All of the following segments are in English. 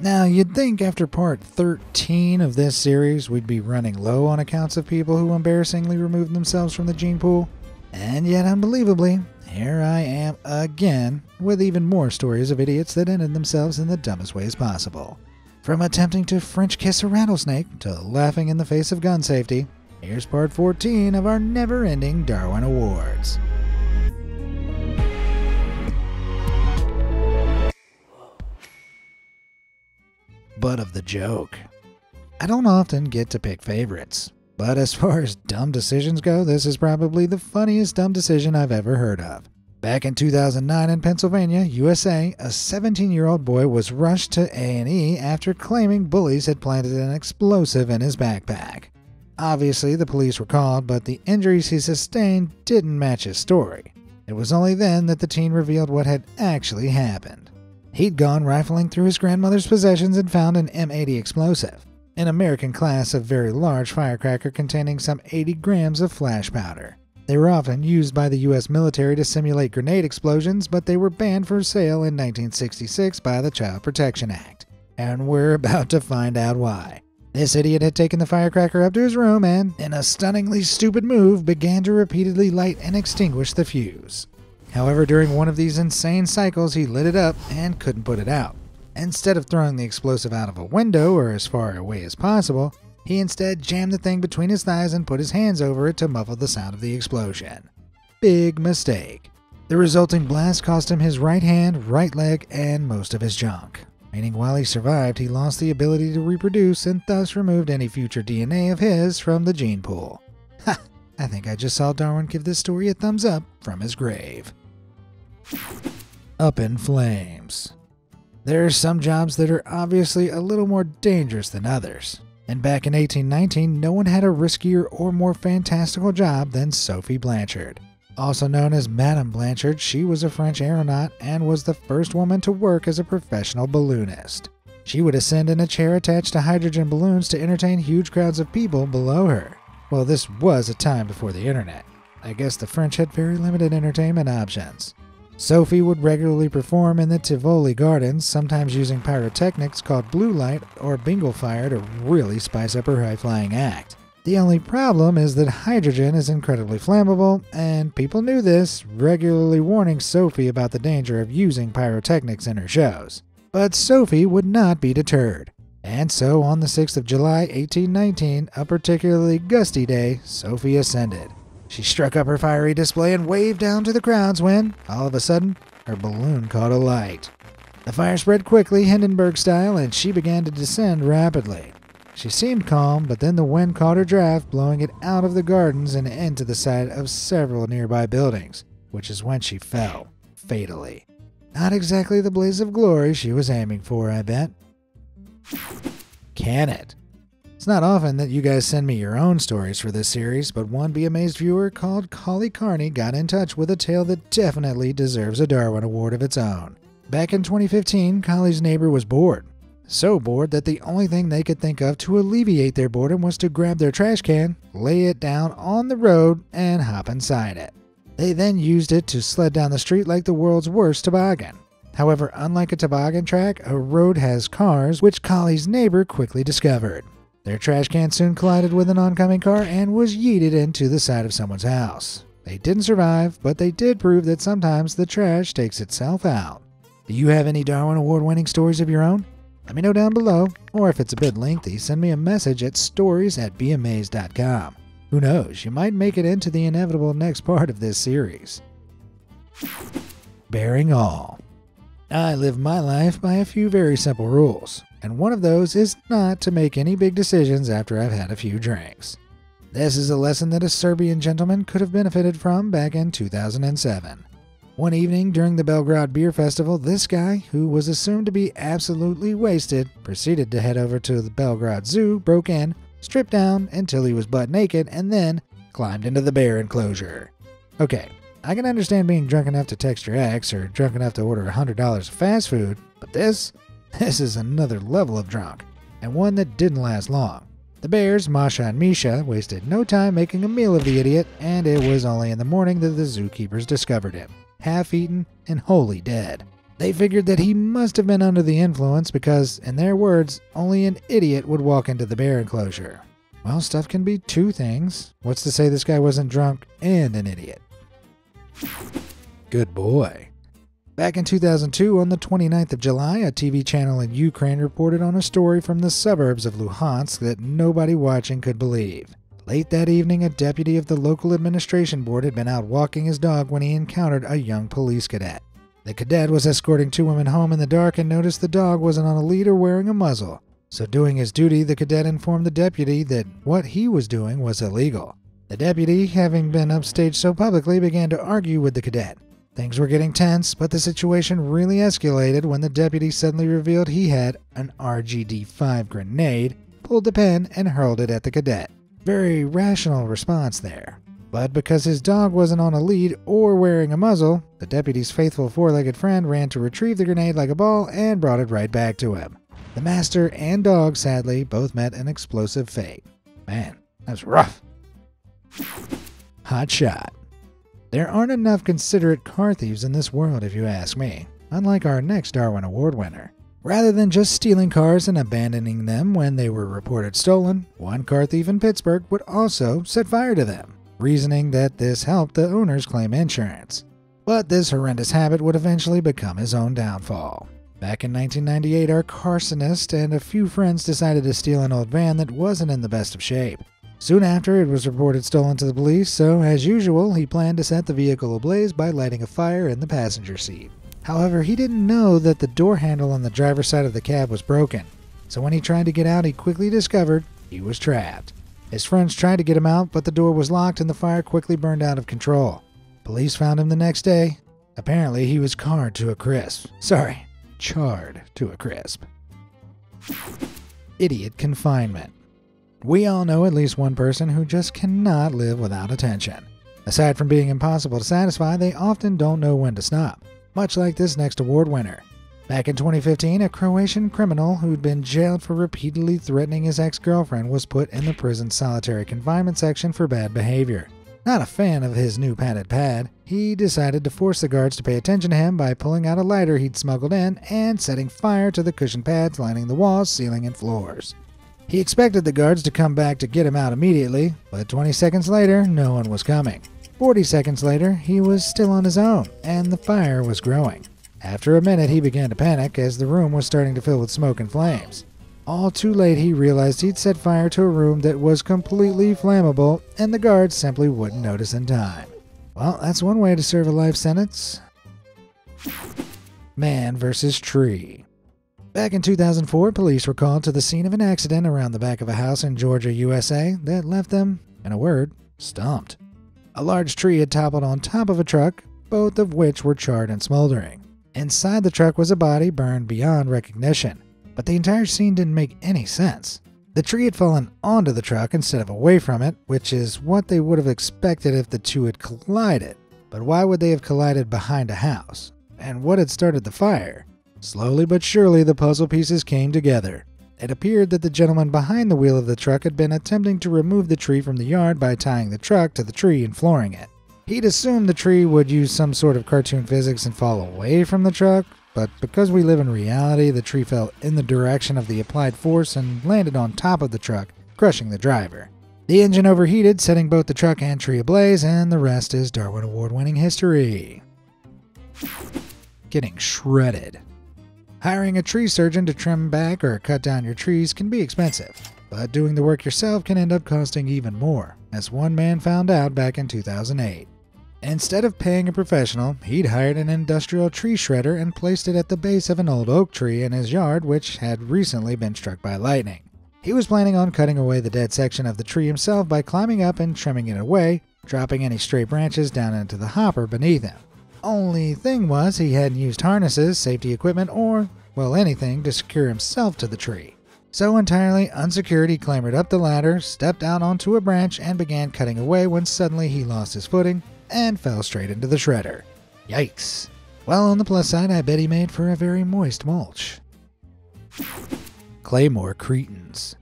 Now, you'd think after part 13 of this series, we'd be running low on accounts of people who embarrassingly removed themselves from the gene pool. And yet, unbelievably, here I am again with even more stories of idiots that ended themselves in the dumbest ways possible. From attempting to French kiss a rattlesnake to laughing in the face of gun safety, here's part 14 of our never ending Darwin Awards. Butt of the joke. I don't often get to pick favorites, but as far as dumb decisions go, this is probably the funniest dumb decision I've ever heard of. Back in 2009 in Pennsylvania, USA, a 17-year-old boy was rushed to A&E after claiming bullies had planted an explosive in his backpack. Obviously, the police were called, but the injuries he sustained didn't match his story. It was only then that the teen revealed what had actually happened. He'd gone rifling through his grandmother's possessions and found an M80 explosive, an American class of very large firecracker containing some 80 grams of flash powder. They were often used by the U.S. military to simulate grenade explosions, but they were banned for sale in 1966 by the Child Protection Act. And we're about to find out why. This idiot had taken the firecracker up to his room and, in a stunningly stupid move, began to repeatedly light and extinguish the fuse. However, during one of these insane cycles, he lit it up and couldn't put it out. Instead of throwing the explosive out of a window or as far away as possible, he instead jammed the thing between his thighs and put his hands over it to muffle the sound of the explosion. Big mistake. The resulting blast cost him his right hand, right leg, and most of his junk. Meaning while he survived, he lost the ability to reproduce and thus removed any future DNA of his from the gene pool. Ha! I think I just saw Darwin give this story a thumbs up from his grave. Up in flames. There are some jobs that are obviously a little more dangerous than others. And back in 1819, no one had a riskier or more fantastical job than Sophie Blanchard. Also known as Madame Blanchard, she was a French aeronaut and was the first woman to work as a professional balloonist. She would ascend in a chair attached to hydrogen balloons to entertain huge crowds of people below her. Well, this was a time before the internet. I guess the French had very limited entertainment options. Sophie would regularly perform in the Tivoli Gardens, sometimes using pyrotechnics called blue light or Bengal fire to really spice up her high flying act. The only problem is that hydrogen is incredibly flammable, and people knew this, regularly warning Sophie about the danger of using pyrotechnics in her shows. But Sophie would not be deterred. And so on the 6th of July, 1819, a particularly gusty day, Sophie ascended. She struck up her fiery display and waved down to the crowds when, all of a sudden, her balloon caught alight. The fire spread quickly, Hindenburg style, and she began to descend rapidly. She seemed calm, but then the wind caught her draft, blowing it out of the gardens and into the side of several nearby buildings, which is when she fell, fatally. Not exactly the blaze of glory she was aiming for, I bet. Can it? It's not often that you guys send me your own stories for this series, but one Be Amazed viewer called Collie Carney got in touch with a tale that definitely deserves a Darwin Award of its own. Back in 2015, Collie's neighbor was bored. So bored that the only thing they could think of to alleviate their boredom was to grab their trash can, lay it down on the road, and hop inside it. They then used it to sled down the street like the world's worst toboggan. However, unlike a toboggan track, a road has cars, which Collie's neighbor quickly discovered. Their trash can soon collided with an oncoming car and was yeeted into the side of someone's house. They didn't survive, but they did prove that sometimes the trash takes itself out. Do you have any Darwin Award winning stories of your own? Let me know down below, or if it's a bit lengthy, send me a message at stories at beamazed.com. Who knows, you might make it into the inevitable next part of this series. Bearing all. I live my life by a few very simple rules and one of those is not to make any big decisions after I've had a few drinks. This is a lesson that a Serbian gentleman could have benefited from back in 2007. One evening during the Belgrade Beer Festival, this guy, who was assumed to be absolutely wasted, proceeded to head over to the Belgrade Zoo, broke in, stripped down until he was butt naked, and then climbed into the bear enclosure. Okay, I can understand being drunk enough to text your ex or drunk enough to order $100 of fast food, but this? This is another level of drunk, and one that didn't last long. The bears, Masha and Misha, wasted no time making a meal of the idiot, and it was only in the morning that the zookeepers discovered him, half eaten and wholly dead. They figured that he must have been under the influence because, in their words, only an idiot would walk into the bear enclosure. Well, stuff can be two things. What's to say this guy wasn't drunk and an idiot? Good boy. Back in 2002, on the 29th of July, a TV channel in Ukraine reported on a story from the suburbs of Luhansk that nobody watching could believe. Late that evening, a deputy of the local administration board had been out walking his dog when he encountered a young police cadet. The cadet was escorting two women home in the dark and noticed the dog wasn't on a lead or wearing a muzzle. So, doing his duty, the cadet informed the deputy that what he was doing was illegal. The deputy, having been upstaged so publicly, began to argue with the cadet. Things were getting tense, but the situation really escalated when the deputy suddenly revealed he had an RGD 5 grenade, pulled the pin, and hurled it at the cadet. Very rational response there. But because his dog wasn't on a lead or wearing a muzzle, the deputy's faithful four legged friend ran to retrieve the grenade like a ball and brought it right back to him. The master and dog, sadly, both met an explosive fate. Man, that's rough. Hot shot. There aren't enough considerate car thieves in this world, if you ask me, unlike our next Darwin Award winner. Rather than just stealing cars and abandoning them when they were reported stolen, one car thief in Pittsburgh would also set fire to them, reasoning that this helped the owners claim insurance. But this horrendous habit would eventually become his own downfall. Back in 1998, our carcinist and a few friends decided to steal an old van that wasn't in the best of shape. Soon after, it was reported stolen to the police, so as usual, he planned to set the vehicle ablaze by lighting a fire in the passenger seat. However, he didn't know that the door handle on the driver's side of the cab was broken, so when he tried to get out, he quickly discovered he was trapped. His friends tried to get him out, but the door was locked and the fire quickly burned out of control. Police found him the next day. Apparently, he was charred to a crisp. Sorry, charred to a crisp. Idiot confinement. We all know at least one person who just cannot live without attention. Aside from being impossible to satisfy, they often don't know when to stop much like this next award winner. Back in 2015, a Croatian criminal who'd been jailed for repeatedly threatening his ex girlfriend was put in the prison's solitary confinement section for bad behavior. Not a fan of his new padded pad, he decided to force the guards to pay attention to him by pulling out a lighter he'd smuggled in and setting fire to the cushion pads lining the walls, ceiling, and floors. He expected the guards to come back to get him out immediately, but 20 seconds later, no one was coming. 40 seconds later, he was still on his own, and the fire was growing. After a minute, he began to panic as the room was starting to fill with smoke and flames. All too late, he realized he'd set fire to a room that was completely flammable, and the guards simply wouldn't notice in time. Well, that's one way to serve a life sentence. Man versus tree. Back in 2004, police were called to the scene of an accident around the back of a house in Georgia, USA, that left them, in a word, stumped. A large tree had toppled on top of a truck, both of which were charred and smoldering. Inside the truck was a body burned beyond recognition, but the entire scene didn't make any sense. The tree had fallen onto the truck instead of away from it, which is what they would have expected if the two had collided. But why would they have collided behind a house? And what had started the fire? Slowly but surely, the puzzle pieces came together. It appeared that the gentleman behind the wheel of the truck had been attempting to remove the tree from the yard by tying the truck to the tree and flooring it. He'd assumed the tree would use some sort of cartoon physics and fall away from the truck, but because we live in reality, the tree fell in the direction of the applied force and landed on top of the truck, crushing the driver. The engine overheated, setting both the truck and tree ablaze, and the rest is Darwin Award winning history. Getting shredded. Hiring a tree surgeon to trim back or cut down your trees can be expensive, but doing the work yourself can end up costing even more, as one man found out back in 2008. Instead of paying a professional, he'd hired an industrial tree shredder and placed it at the base of an old oak tree in his yard which had recently been struck by lightning. He was planning on cutting away the dead section of the tree himself by climbing up and trimming it away, dropping any stray branches down into the hopper beneath him. Only thing was, he hadn't used harnesses, safety equipment, or, well, anything to secure himself to the tree. So, entirely unsecured, he clambered up the ladder, stepped out onto a branch, and began cutting away when suddenly he lost his footing and fell straight into the shredder. Yikes. Well, on the plus side, I bet he made for a very moist mulch. Claymore Cretans.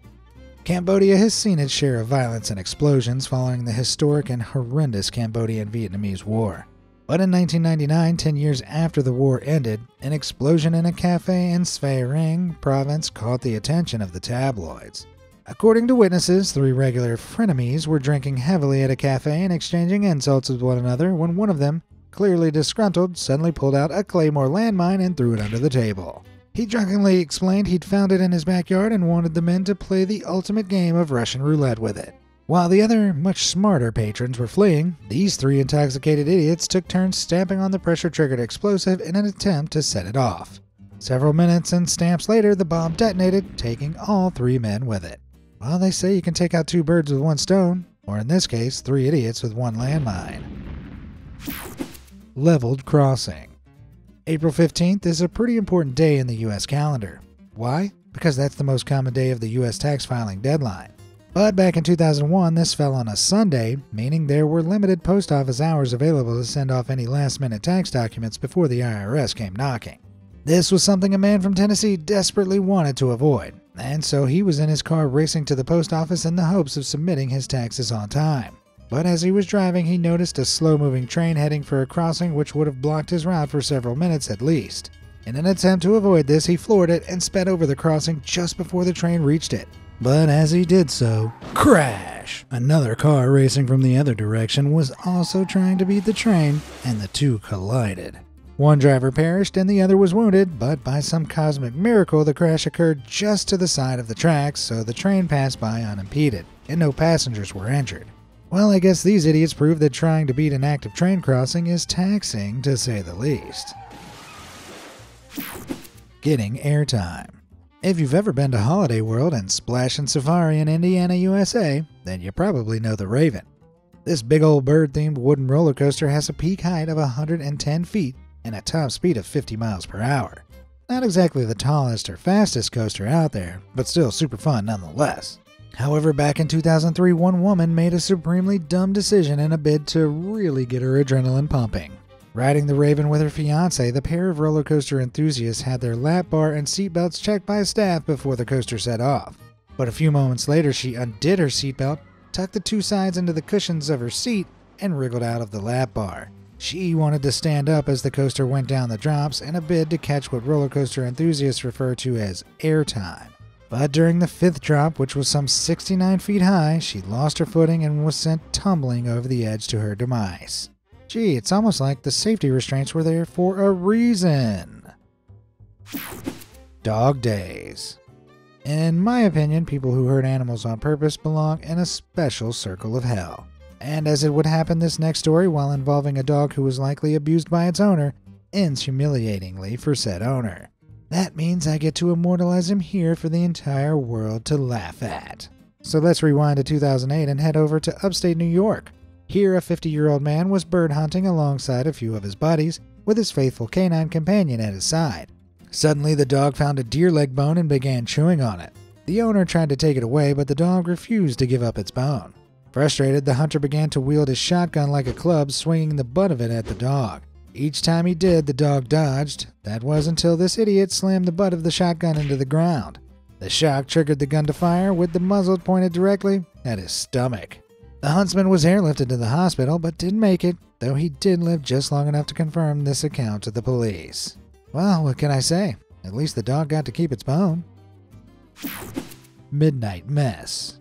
Cambodia has seen its share of violence and explosions following the historic and horrendous Cambodian Vietnamese War. But in 1999, 10 years after the war ended, an explosion in a cafe in Svay Rieng province caught the attention of the tabloids. According to witnesses, three regular frenemies were drinking heavily at a cafe and exchanging insults with one another when one of them, clearly disgruntled, suddenly pulled out a Claymore landmine and threw it under the table. He drunkenly explained he'd found it in his backyard and wanted the men to play the ultimate game of Russian roulette with it. While the other, much smarter patrons were fleeing, these three intoxicated idiots took turns stamping on the pressure triggered explosive in an attempt to set it off. Several minutes and stamps later, the bomb detonated, taking all three men with it. Well, they say you can take out two birds with one stone, or in this case, three idiots with one landmine. Leveled Crossing April 15th is a pretty important day in the US calendar. Why? Because that's the most common day of the US tax filing deadline. But back in 2001, this fell on a Sunday, meaning there were limited post office hours available to send off any last minute tax documents before the IRS came knocking. This was something a man from Tennessee desperately wanted to avoid, and so he was in his car racing to the post office in the hopes of submitting his taxes on time. But as he was driving, he noticed a slow moving train heading for a crossing which would have blocked his route for several minutes at least. In an attempt to avoid this, he floored it and sped over the crossing just before the train reached it. But as he did so, crash! Another car racing from the other direction was also trying to beat the train, and the two collided. One driver perished and the other was wounded, but by some cosmic miracle, the crash occurred just to the side of the tracks, so the train passed by unimpeded, and no passengers were injured. Well, I guess these idiots prove that trying to beat an active train crossing is taxing, to say the least. Getting airtime. If you've ever been to Holiday World and Splashin' Safari in Indiana, USA, then you probably know the Raven. This big old bird themed wooden roller coaster has a peak height of 110 feet and a top speed of 50 miles per hour. Not exactly the tallest or fastest coaster out there, but still super fun nonetheless. However, back in 2003, one woman made a supremely dumb decision in a bid to really get her adrenaline pumping. Riding the Raven with her fiance, the pair of roller coaster enthusiasts had their lap bar and seatbelts checked by staff before the coaster set off. But a few moments later, she undid her seatbelt, tucked the two sides into the cushions of her seat, and wriggled out of the lap bar. She wanted to stand up as the coaster went down the drops in a bid to catch what roller coaster enthusiasts refer to as airtime. But during the fifth drop, which was some 69 feet high, she lost her footing and was sent tumbling over the edge to her demise. Gee, it's almost like the safety restraints were there for a reason. Dog Days. In my opinion, people who hurt animals on purpose belong in a special circle of hell. And as it would happen, this next story, while involving a dog who was likely abused by its owner, ends humiliatingly for said owner. That means I get to immortalize him here for the entire world to laugh at. So let's rewind to 2008 and head over to upstate New York. Here, a 50 year old man was bird hunting alongside a few of his buddies, with his faithful canine companion at his side. Suddenly, the dog found a deer leg bone and began chewing on it. The owner tried to take it away, but the dog refused to give up its bone. Frustrated, the hunter began to wield his shotgun like a club, swinging the butt of it at the dog. Each time he did, the dog dodged. That was until this idiot slammed the butt of the shotgun into the ground. The shock triggered the gun to fire, with the muzzle pointed directly at his stomach. The huntsman was airlifted to the hospital, but didn't make it, though he did live just long enough to confirm this account to the police. Well, what can I say? At least the dog got to keep its bone. Midnight Mess.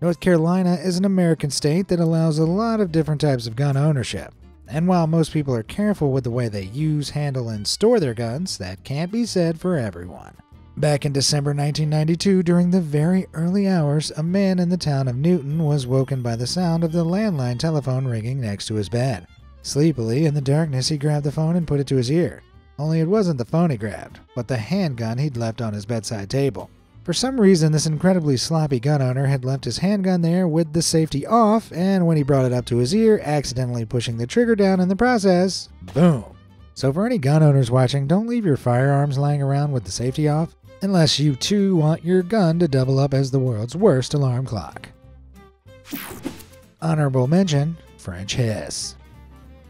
North Carolina is an American state that allows a lot of different types of gun ownership. And while most people are careful with the way they use, handle, and store their guns, that can't be said for everyone. Back in December 1992, during the very early hours, a man in the town of Newton was woken by the sound of the landline telephone ringing next to his bed. Sleepily, in the darkness, he grabbed the phone and put it to his ear. Only it wasn't the phone he grabbed, but the handgun he'd left on his bedside table. For some reason, this incredibly sloppy gun owner had left his handgun there with the safety off, and when he brought it up to his ear, accidentally pushing the trigger down in the process, boom. So, for any gun owners watching, don't leave your firearms lying around with the safety off, unless you too want your gun to double up as the world's worst alarm clock. Honorable mention French Hiss.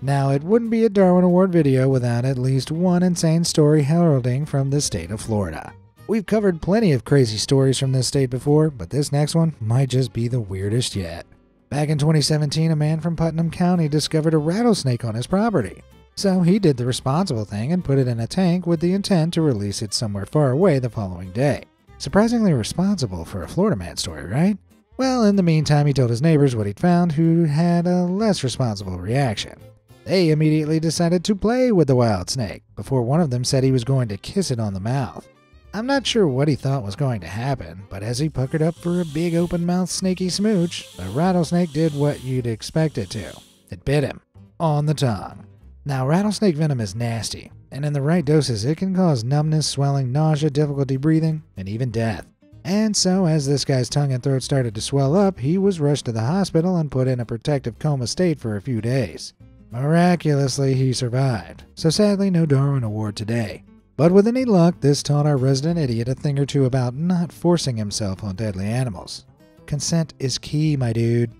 Now, it wouldn't be a Darwin Award video without at least one insane story heralding from the state of Florida. We've covered plenty of crazy stories from this state before, but this next one might just be the weirdest yet. Back in 2017, a man from Putnam County discovered a rattlesnake on his property. So he did the responsible thing and put it in a tank with the intent to release it somewhere far away the following day. Surprisingly responsible for a Florida man story, right? Well, in the meantime, he told his neighbors what he'd found, who had a less responsible reaction. They immediately decided to play with the wild snake before one of them said he was going to kiss it on the mouth. I'm not sure what he thought was going to happen, but as he puckered up for a big open mouthed snaky smooch, the rattlesnake did what you'd expect it to. It bit him on the tongue. Now, rattlesnake venom is nasty, and in the right doses, it can cause numbness, swelling, nausea, difficulty breathing, and even death. And so, as this guy's tongue and throat started to swell up, he was rushed to the hospital and put in a protective coma state for a few days. Miraculously, he survived, so sadly, no Darwin Award today. But with any luck, this taught our resident idiot a thing or two about not forcing himself on deadly animals. Consent is key, my dude.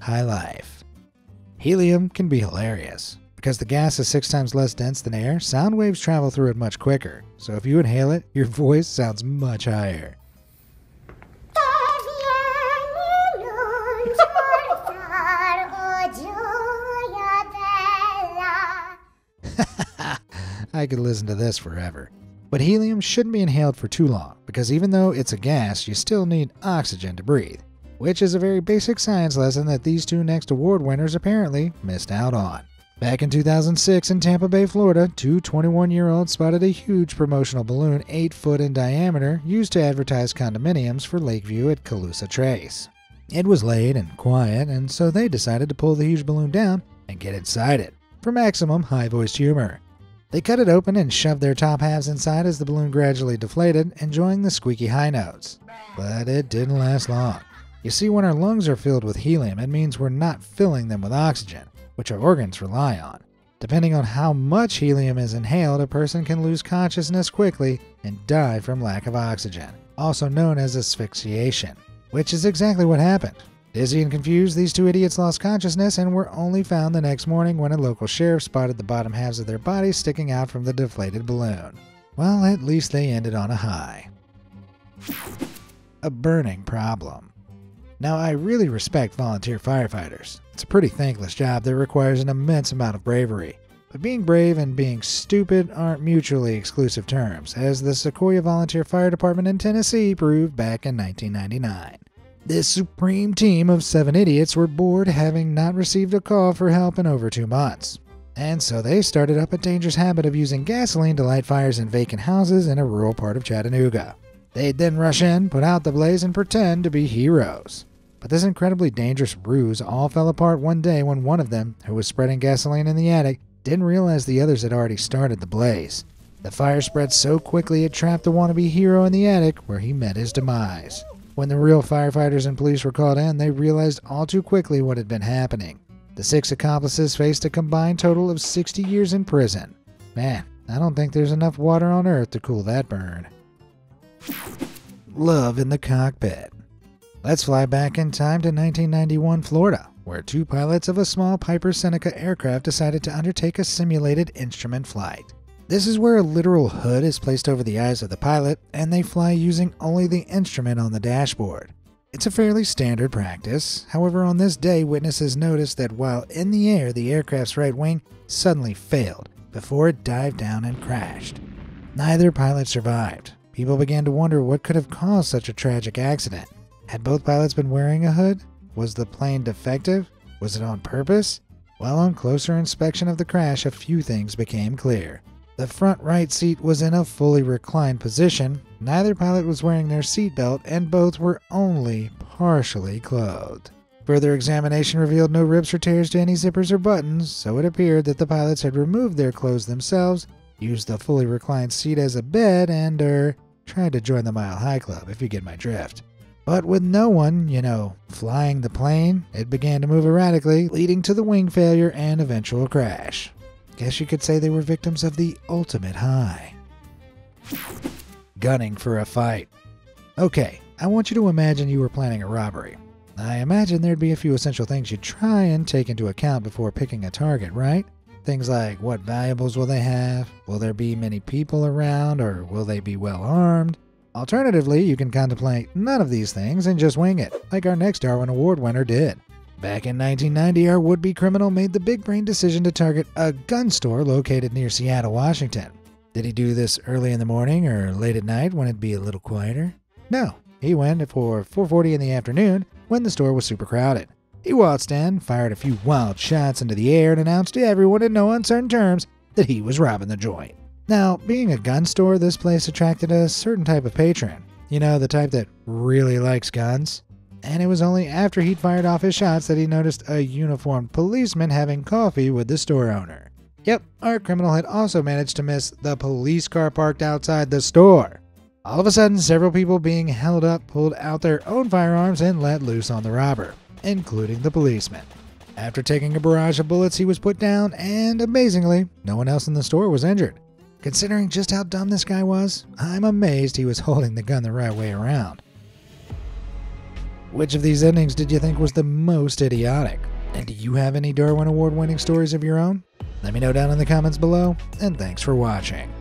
High life. Helium can be hilarious. Because the gas is six times less dense than air, sound waves travel through it much quicker. So if you inhale it, your voice sounds much higher. I could listen to this forever. But helium shouldn't be inhaled for too long, because even though it's a gas, you still need oxygen to breathe which is a very basic science lesson that these two next award winners apparently missed out on. Back in 2006 in Tampa Bay, Florida, two 21 year olds spotted a huge promotional balloon 8 foot in diameter used to advertise condominiums for Lakeview at Calusa Trace. It was late and quiet, and so they decided to pull the huge balloon down and get inside it for maximum high voiced humor. They cut it open and shoved their top halves inside as the balloon gradually deflated, enjoying the squeaky high notes. But it didn't last long. You see, when our lungs are filled with helium, it means we're not filling them with oxygen, which our organs rely on. Depending on how much helium is inhaled, a person can lose consciousness quickly and die from lack of oxygen, also known as asphyxiation, which is exactly what happened. Dizzy and confused, these two idiots lost consciousness and were only found the next morning when a local sheriff spotted the bottom halves of their bodies sticking out from the deflated balloon. Well, at least they ended on a high. A burning problem. Now, I really respect volunteer firefighters. It's a pretty thankless job that requires an immense amount of bravery. But being brave and being stupid aren't mutually exclusive terms, as the Sequoia Volunteer Fire Department in Tennessee proved back in 1999. This supreme team of seven idiots were bored having not received a call for help in over two months. And so they started up a dangerous habit of using gasoline to light fires in vacant houses in a rural part of Chattanooga. They'd then rush in, put out the blaze, and pretend to be heroes. But this incredibly dangerous ruse all fell apart one day when one of them, who was spreading gasoline in the attic, didn't realize the others had already started the blaze. The fire spread so quickly it trapped the wannabe hero in the attic where he met his demise. When the real firefighters and police were called in, they realized all too quickly what had been happening. The six accomplices faced a combined total of 60 years in prison. Man, I don't think there's enough water on Earth to cool that burn. Love in the cockpit. Let's fly back in time to 1991 Florida, where two pilots of a small Piper Seneca aircraft decided to undertake a simulated instrument flight. This is where a literal hood is placed over the eyes of the pilot, and they fly using only the instrument on the dashboard. It's a fairly standard practice. However, on this day, witnesses noticed that while in the air, the aircraft's right wing suddenly failed before it dived down and crashed. Neither pilot survived. People began to wonder what could have caused such a tragic accident. Had both pilots been wearing a hood? Was the plane defective? Was it on purpose? Well, on closer inspection of the crash, a few things became clear. The front right seat was in a fully reclined position, neither pilot was wearing their seatbelt, and both were only partially clothed. Further examination revealed no rips or tears to any zippers or buttons, so it appeared that the pilots had removed their clothes themselves, used the fully reclined seat as a bed, and, er, tried to join the Mile High Club, if you get my drift. But with no one, you know, flying the plane, it began to move erratically, leading to the wing failure and eventual crash. Guess you could say they were victims of the ultimate high. Gunning for a fight. Okay, I want you to imagine you were planning a robbery. I imagine there'd be a few essential things you'd try and take into account before picking a target, right? Things like what valuables will they have? Will there be many people around or will they be well armed? Alternatively, you can contemplate none of these things and just wing it, like our next Darwin Award winner did. Back in 1990, our would be criminal made the big brain decision to target a gun store located near Seattle, Washington. Did he do this early in the morning or late at night when it'd be a little quieter? No, he went for 4:40 in the afternoon when the store was super crowded. He waltzed in, fired a few wild shots into the air, and announced to everyone in no uncertain terms that he was robbing the joint. Now, being a gun store, this place attracted a certain type of patron. You know, the type that really likes guns. And it was only after he'd fired off his shots that he noticed a uniformed policeman having coffee with the store owner. Yep, our criminal had also managed to miss the police car parked outside the store. All of a sudden, several people being held up pulled out their own firearms and let loose on the robber, including the policeman. After taking a barrage of bullets, he was put down, and amazingly, no one else in the store was injured. Considering just how dumb this guy was, I'm amazed he was holding the gun the right way around. Which of these endings did you think was the most idiotic? And do you have any Darwin Award winning stories of your own? Let me know down in the comments below, and thanks for watching.